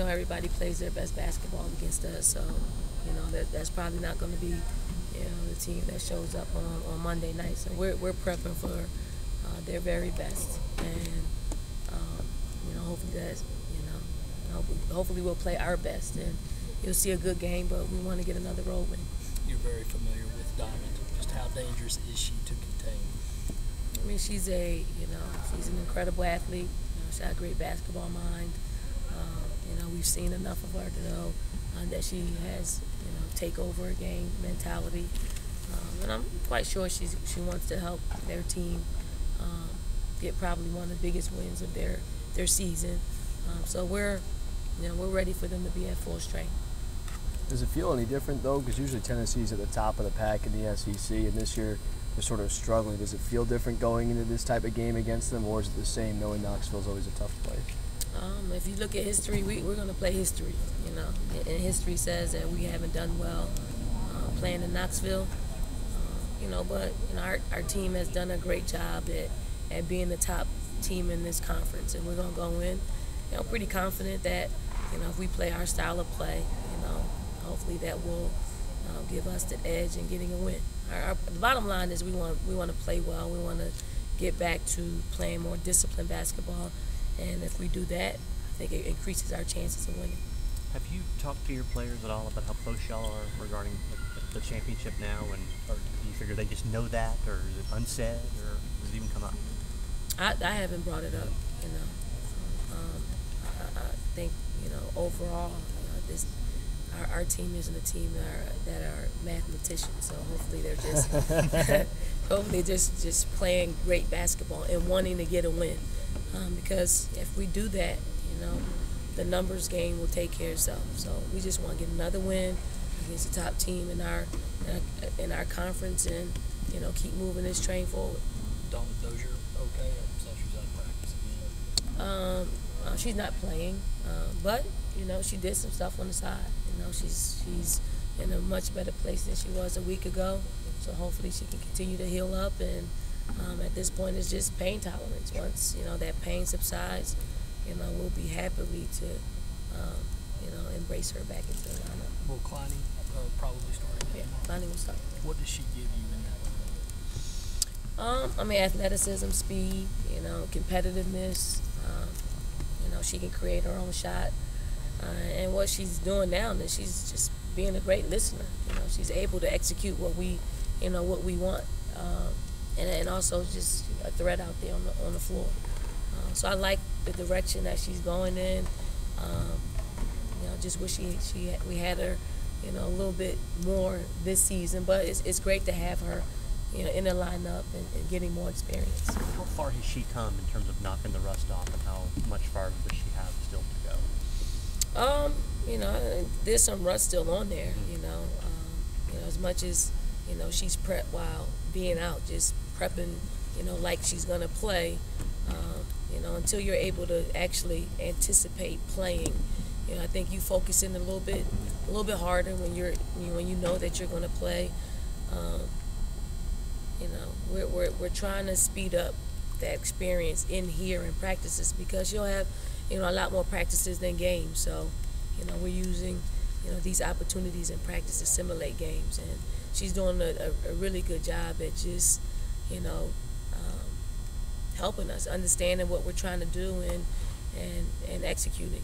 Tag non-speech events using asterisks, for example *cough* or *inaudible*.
know everybody plays their best basketball against us, so you know that that's probably not going to be you know the team that shows up on, on Monday night. So we're we're prepping for uh, their very best, and um, you know hopefully that's you know hopefully, hopefully we'll play our best, and you'll see a good game. But we want to get another road win. You're very familiar with Diamond. Just how dangerous is she to contain? I mean, she's a you know she's an incredible athlete. You know, she's got a great basketball mind. Um, you know, we've seen enough of her to know uh, that she has you know take over a game mentality, um, and I'm quite sure she's she wants to help their team um, get probably one of the biggest wins of their their season. Um, so we're you know we're ready for them to be at full strength. Does it feel any different though? Because usually Tennessee's at the top of the pack in the SEC, and this year they're sort of struggling. Does it feel different going into this type of game against them, or is it the same, knowing Knoxville's always a tough place? Um, if you look at history, we, we're going to play history, you know. And history says that we haven't done well uh, playing in Knoxville, uh, you know. But you know, our, our team has done a great job at, at being the top team in this conference, and we're going to go in. You know, pretty confident that you know if we play our style of play, you know, hopefully that will uh, give us the edge in getting a win. Our, our, the bottom line is we want we want to play well. We want to get back to playing more disciplined basketball and if we do that, I think it increases our chances of winning. Have you talked to your players at all about how close y'all are regarding the, championship now, and or do you figure they just know that, or is it unsaid, or does it even come up? I, I haven't brought it up, you know. Um, I, I, think you know overall, you know, this our, our team isn't a team that are, that are mathematicians, so hopefully they're just *laughs* *laughs* hopefully just just playing great basketball and wanting to get a win. Um, because if we do that, you know, the numbers game will take care of itself. So we just want to get another win against the top team in our in our conference, and you know, keep moving this train forward. Donna Dozier, okay? So she's out of practice again. Um, uh, she's not playing, uh, but you know, she did some stuff on the side. You know, she's she's in a much better place than she was a week ago. So hopefully, she can continue to heal up and um, at this point, it's just pain tolerance. Once you know that pain subsides, you know we'll be happily to, um, you know, embrace her back into the lineup. Will Cliney uh, probably start? Yeah, will start. What does she give you in that? Um, I mean, athleticism, speed, you know, competitiveness. Um, you know, she can create her own shot. Uh, and what she's doing now is she's just being a great listener. You know, she's able to execute what we, you know, what we want. Um, and, and also just a threat out there on the, on the floor. Uh, so I like the direction that she's going in. Um, you know, just wish she, she we had her, you know, a little bit more this season. But it's, it's great to have her, you know, in the lineup and, and getting more experience. How far has she come in terms of knocking the rust off, and how much farther does she have still to go? Um, you know, there's some rust still on there. You know, um, you know, as much as you know she's prepped while being out, just prepping, you know, like she's going to play, um, you know, until you're able to actually anticipate playing. You know, I think you focus in a little bit, a little bit harder when you're when you know that you're going to play. Um, you know, we're, we're we're trying to speed up that experience in here in practices because you'll have, you know, a lot more practices than games. So, you know, we're using, you know, these opportunities in practice to simulate games, and she's doing a, a, a really good job at just you know, um, helping us, understanding what we're trying to do and, and, and executing.